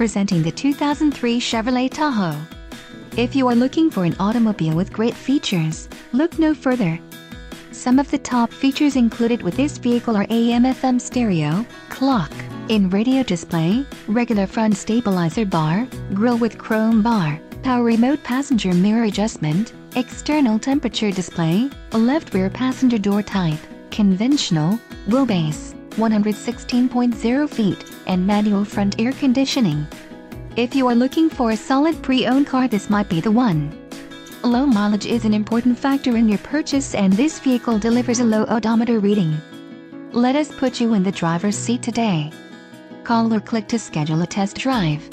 presenting the 2003 Chevrolet Tahoe. If you are looking for an automobile with great features, look no further. Some of the top features included with this vehicle are AM-FM stereo, clock, in-radio display, regular front stabilizer bar, grille with chrome bar, power remote passenger mirror adjustment, external temperature display, left rear passenger door type, conventional, wheelbase, 116.0 feet, and manual front air conditioning. If you are looking for a solid pre-owned car this might be the one. Low mileage is an important factor in your purchase and this vehicle delivers a low odometer reading. Let us put you in the driver's seat today. Call or click to schedule a test drive.